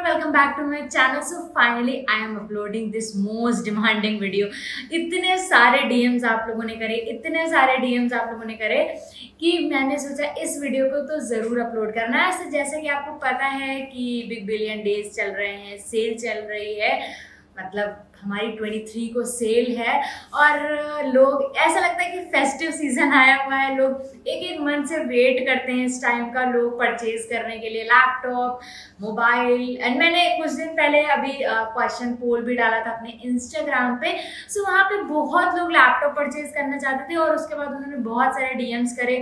Everyone welcome back to my channel so finally I am uploading this most demanding video इतने सारे DMs आप लोगों ने करे, इतने सारे डीएम्स आप लोगों ने करे कि मैंने सोचा इस वीडियो को तो ज़रूर अपलोड करना है। ऐसे जैसे कि आपको पता है कि बिग बिलियन डेज़ चल रहे हैं सेल चल रही है। मतलब हमारी 23 को सेल है और लोग, ऐसा लगता है कि फेस्टिव सीज़न आया हुआ है, लोग एक एक मंथ से वेट करते हैं इस टाइम का लोग परचेज करने के लिए लैपटॉप मोबाइल एंड मैंने कुछ दिन पहले अभी क्वेश्चन पोल भी डाला था अपने इंस्टाग्राम पे सो वहाँ पे बहुत लोग लैपटॉप परचेज करना चाहते थे और उसके बाद उन्होंने बहुत सारे डीएम्स करे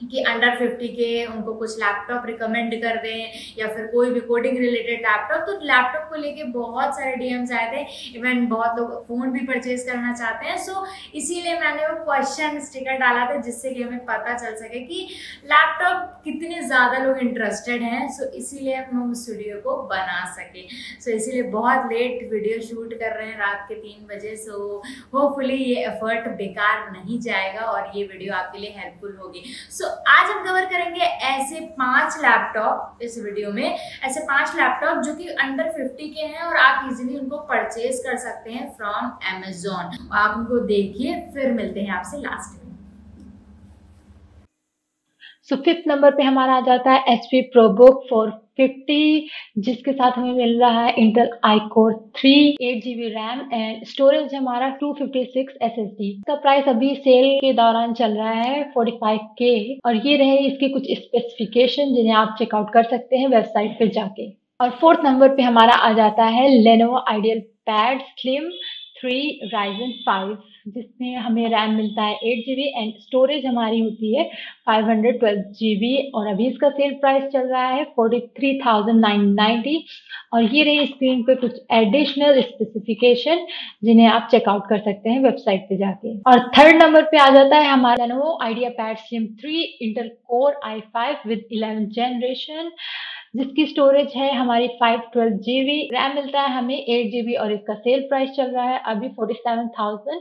कि अंडर फिफ्टी के उनको कुछ लैपटॉप रिकमेंड कर दें या फिर कोई भी कोडिंग रिलेटेड लैपटॉप तो लैपटॉप को लेके बहुत सारे डीएम्स आए थे। इवन बहुत लोग फ़ोन भी परचेज करना चाहते हैं। सो इसीलिए मैंने वो क्वेश्चन स्टिकर डाला था जिससे कि हमें पता चल सके कि लैपटॉप कितने ज़्यादा लोग इंटरेस्टेड हैं। सो इसीलिए हम उस स्टूडियो को बना सके। सो इसीलिए बहुत लेट वीडियो शूट कर रहे हैं रात के तीन बजे। सो होपफुली ये एफर्ट बेकार नहीं जाएगा और ये वीडियो आपके लिए हेल्पफुल होगी। सो आज हम कवर करेंगे ऐसे पाँच लैपटॉप इस वीडियो में, ऐसे पाँच लैपटॉप जो कि अंडर 50 के हैं और आप इजीली उनको परचेज कर सकते हैं फ्रॉम एमेजोन आप उनको देखिए, फिर मिलते हैं आपसे लास्ट में। सो फिफ्थ नंबर पे हमारा आ जाता है H P ProBook four fifty जिसके साथ हमें मिल रहा है Intel I core three eight G B RAM and storage हमारा two fifty six S S D इसका प्राइस अभी सेल के दौरान चल रहा है फोर्टी फाइव के और ये रहे इसके कुछ स्पेसिफिकेशन जिन्हें आप चेकआउट कर सकते हैं वेबसाइट पर जाके. और फोर्थ नंबर पे हमारा आ जाता है Lenovo ideal pad slim three Ryzen five जिसमें हमें रैम मिलता है एट जी एंड स्टोरेज हमारी होती है फाइव हंड्रेड ट्वेल्व जी और अभी इसका सेल प्राइस चल रहा है forty three thousand nine ninety और ये रही स्क्रीन पे कुछ एडिशनल स्पेसिफिकेशन जिन्हें आप चेकआउट कर सकते हैं वेबसाइट पे जाके। और थर्ड नंबर पे आ जाता है हमारा Lenovo idea pad slim three Intel core I five with eleven generation जिसकी स्टोरेज है हमारी five twelve G B RAM मिलता है हमें एट जी बी और इसका सेल प्राइस चल रहा है। अभी forty seven thousand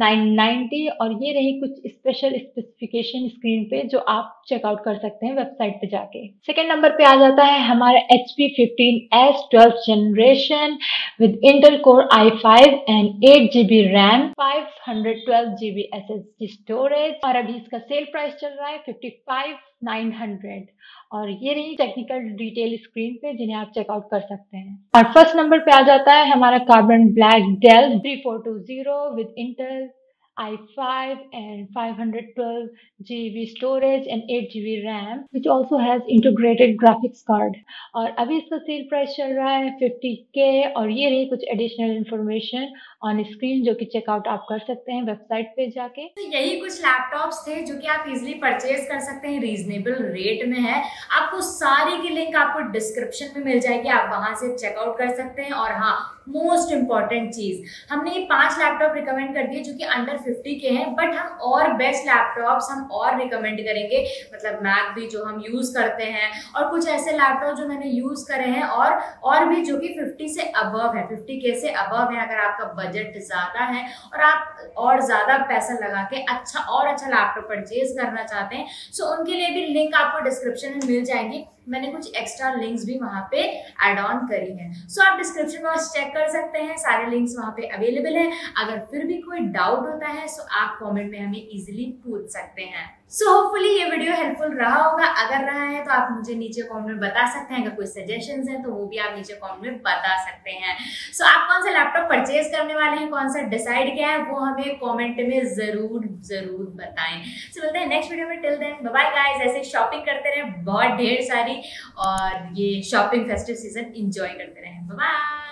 nine ninety और ये रही कुछ स्पेशल स्पेसिफिकेशन स्क्रीन पे जो आप चेकआउट कर सकते हैं वेबसाइट पे जाके। सेकेंड नंबर पे आ जाता है हमारा H P fifteen S twelfth generation with Intel core I five and eight G B RAM five hundred twelve G B S S D storage और अभी इसका सेल प्राइस चल रहा है फिफ्टी फाइव नाइन हंड्रेड और ये रही technical detail screen पे जिन्हें आप चेकआउट कर सकते हैं। और फ़र्स्ट नंबर पे आ जाता है हमारा carbon black Dell three four two zero with Intel i5 and 512 GB storage and 8 GB RAM, which also has integrated graphics card. और अभी इसका सेल प्राइस चल रहा है 50k और ये रही कुछ एडिशनल इंफॉर्मेशन ऑन स्क्रीन जो कि चेकआउट आप कर सकते हैं वेबसाइट पे जाके। तो यही कुछ लैपटॉप्स थे जो कि आप इजीली परचेज कर सकते हैं रीजनेबल रेट में है। आपको सारी की लिंक आपको डिस्क्रिप्शन में मिल जाएगी, आप वहाँ से चेकआउट कर सकते हैं। और हाँ मोस्ट इंपॉर्टेंट चीज़, हमने ये पाँच लैपटॉप रिकमेंड कर दिए जो कि अंडर 50 के हैं बट हम और बेस्ट लैपटॉप्स हम और रिकमेंड करेंगे। मतलब मैक भी जो हम यूज़ करते हैं और कुछ ऐसे लैपटॉप जो मैंने यूज़ करे हैं और और भी जो कि 50 से अबव है। 50 के से अबव है अगर आपका बजट ज़्यादा है और आप और ज़्यादा पैसा लगा के अच्छा और अच्छा लैपटॉप परचेज करना चाहते हैं सो उनके लिए भी लिंक आपको डिस्क्रिप्शन में मिल जाएँगी। मैंने कुछ एक्स्ट्रा लिंक्स भी वहाँ पे एड ऑन करी हैं। सो so, आप डिस्क्रिप्शन बॉक्स चेक कर सकते हैं सारे लिंक्स वहाँ पे अवेलेबल हैं। अगर फिर भी कोई डाउट होता है सो so आप कमेंट में हमें इजीली पूछ सकते हैं। सो so, होपफुली ये वीडियो हेल्पफुल रहा होगा। अगर रहा है तो आप मुझे नीचे कमेंट में बता सकते हैं। अगर कोई सजेशन है तो वो भी आप नीचे कमेंट में बता सकते हैं। सो so, आप कौन सा लैपटॉप परचेज करने वाले हैं कौन सा डिसाइड किया है वो हमें कॉमेंट में ज़रूर ज़रूर बताएँ। सो so, मिलते हैं नेक्स्ट वीडियो में। टिल देन बाय गाइस ऐसे शॉपिंग करते रहे। बहुत ढेर सारी और ये शॉपिंग फेस्टिव सीज़न इंजॉय करते रहे। बाय